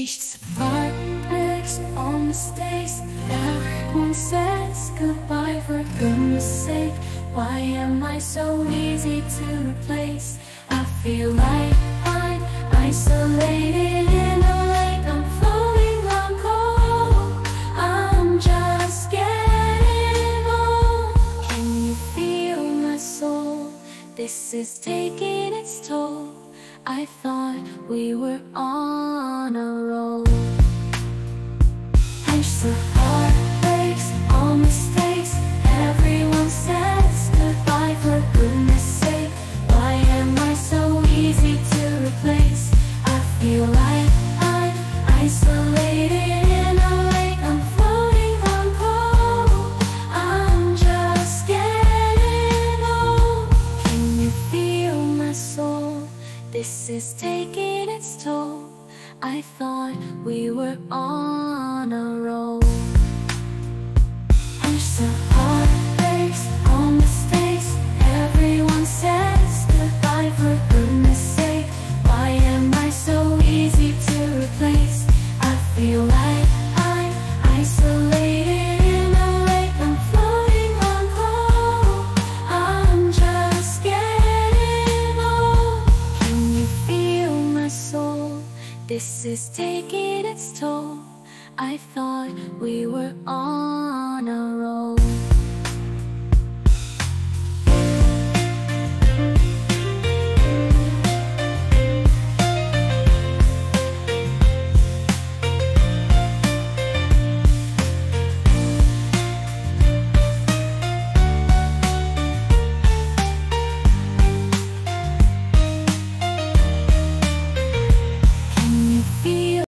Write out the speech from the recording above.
It's heartbreaks on mistakes. Everyone says goodbye for goodness sake. Why am I so easy to replace? I feel like I'm isolated in a lake. I'm floating on cold I'm just getting old. Can you feel my soul? This is taking its toll. I thought we were on a This is taking its toll. I thought we were on a roll. There's the heartbreaks, all mistakes Everyone says goodbye Why am I so easy to replace? I feel like I'm isolated in a lake. I'm floating on cold I'm just getting old. Can you feel my soul? This is taking its toll I thought we were on